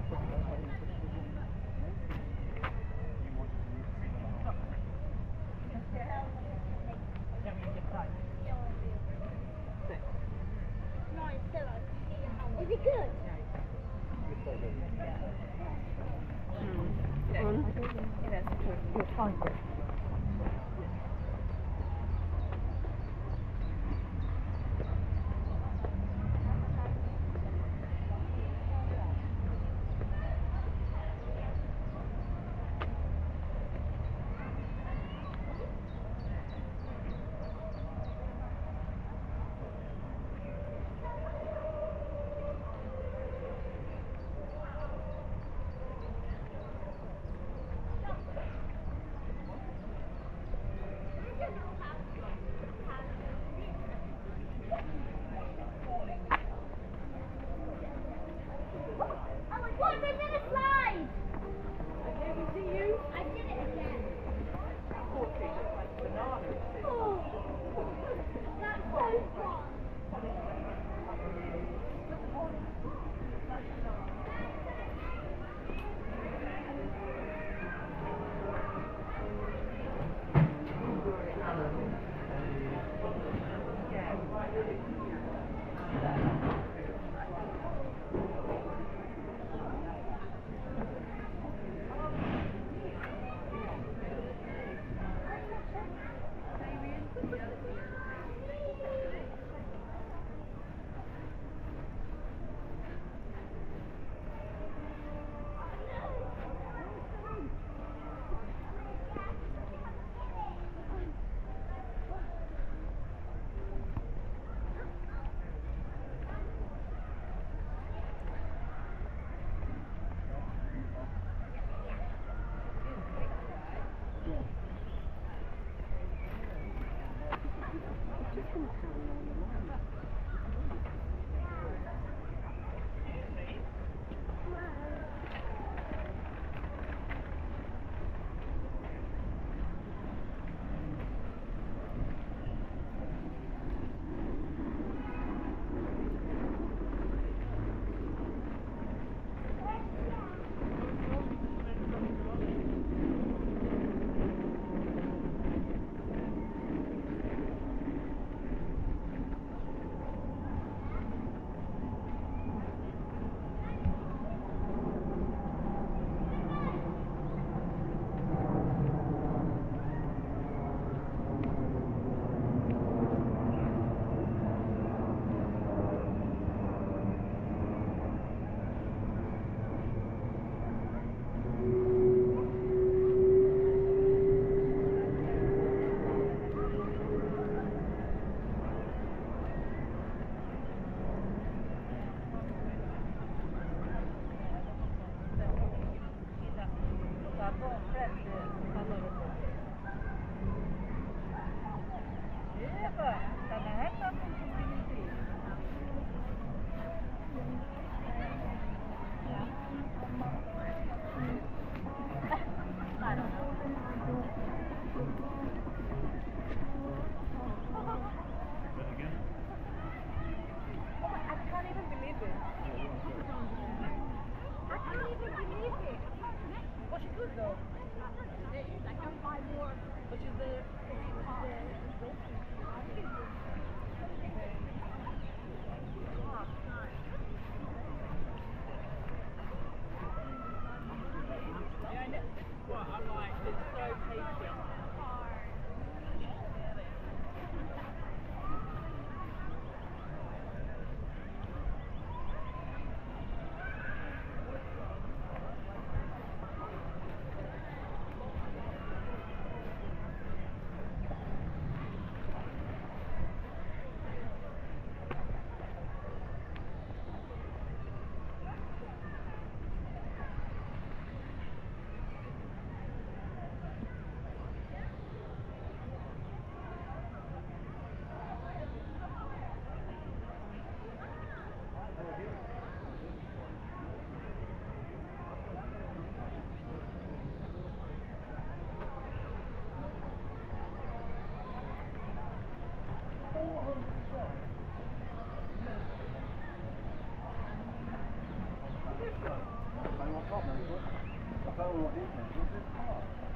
Thank you. total infant. What's it called?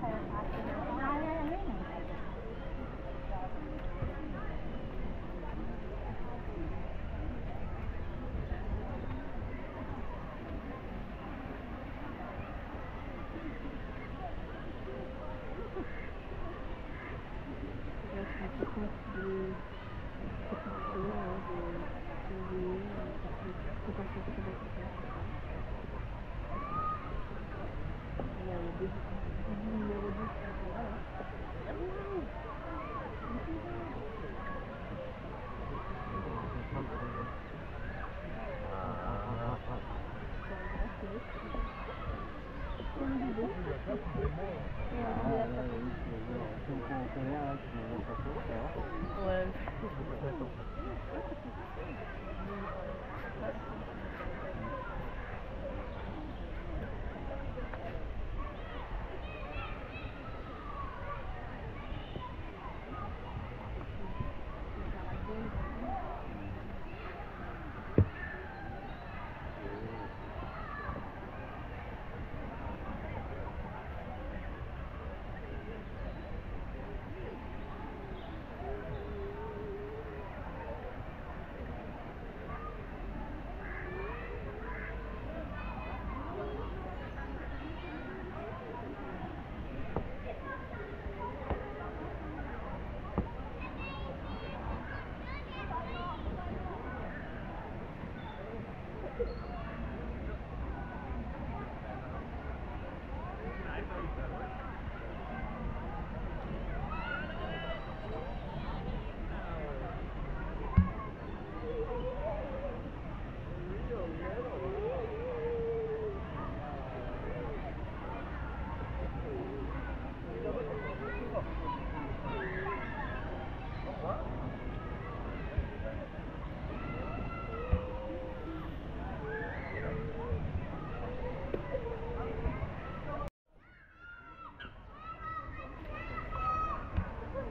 clarify.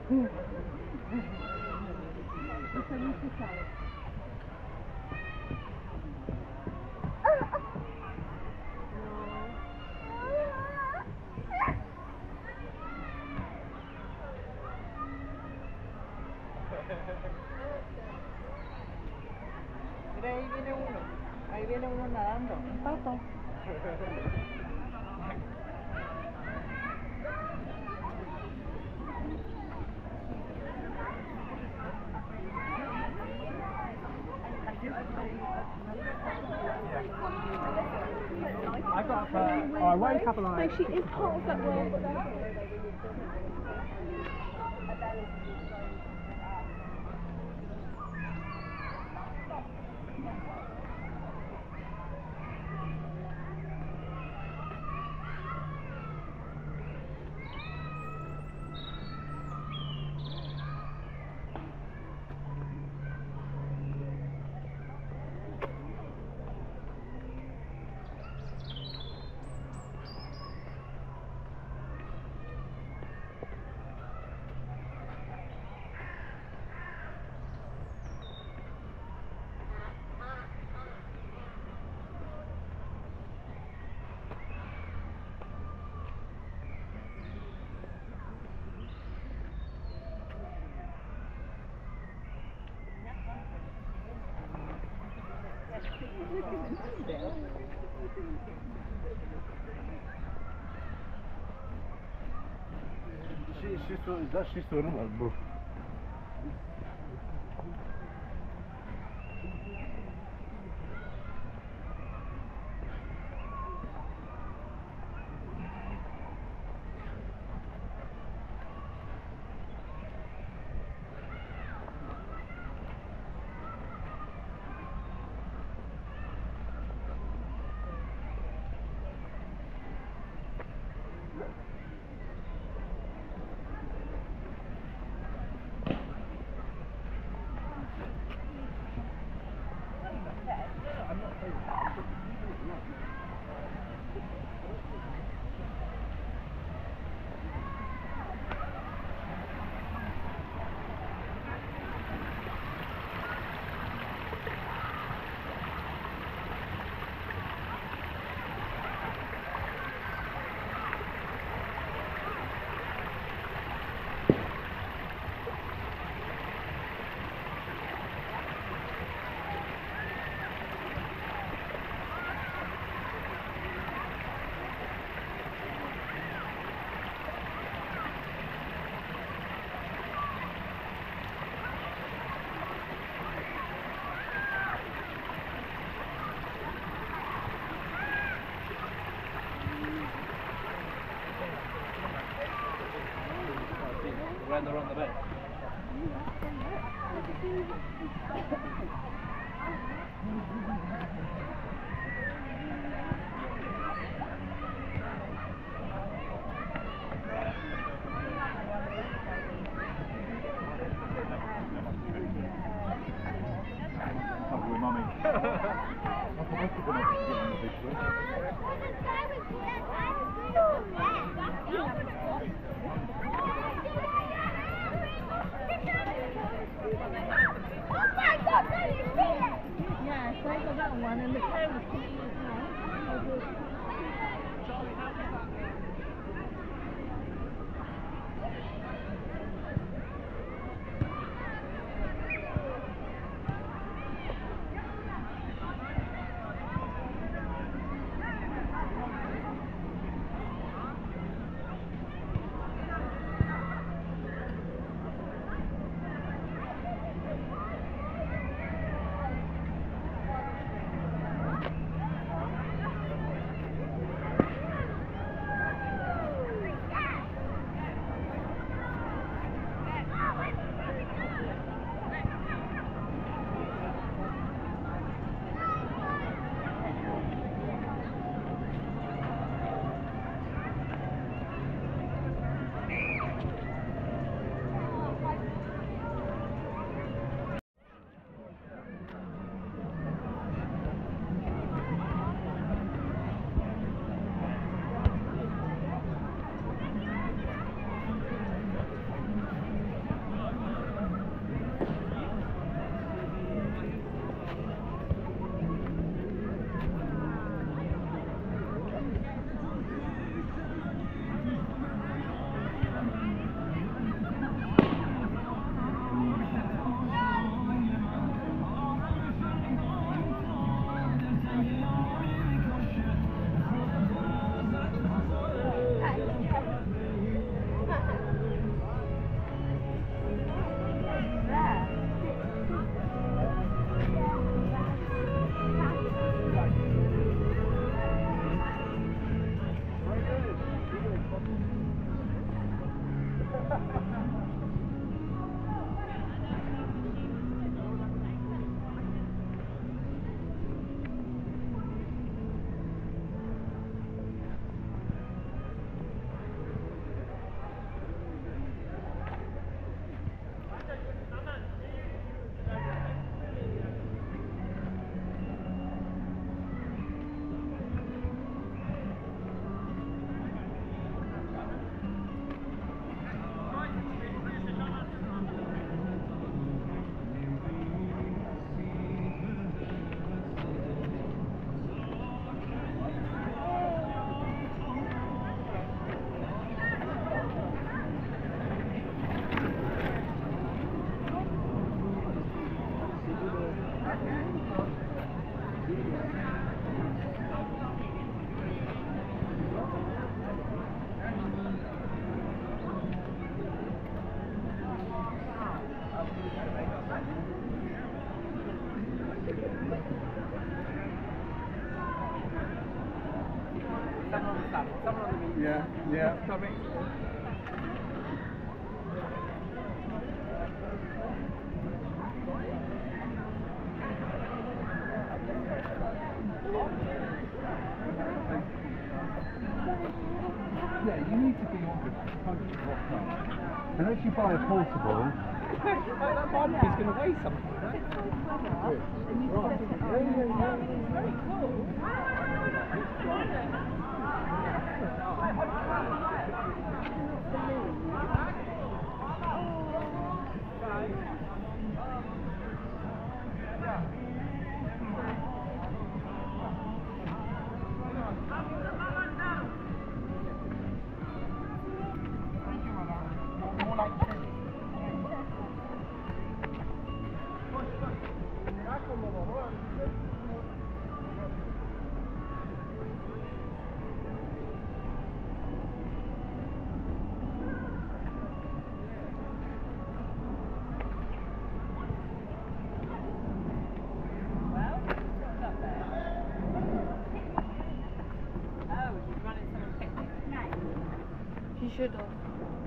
Mira, ahí viene uno. Ahí viene uno nadando. Un pato. No, she is part of that world, but that's Şey, şey, sorun, da şey sorun var bu. when they're on the bench. Thank. One, and the was kicking as well. Yeah, yeah. Sorry. Yeah, you need to be on the coach of. Unless you buy a portable. that bike is going to weigh something, right? Very 知道。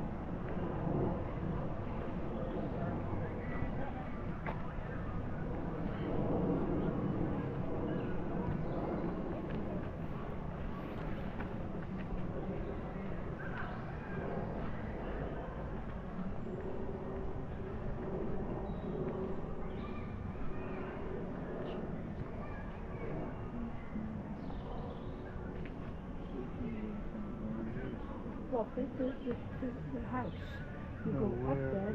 Is the, the, the house. You No, go up where, there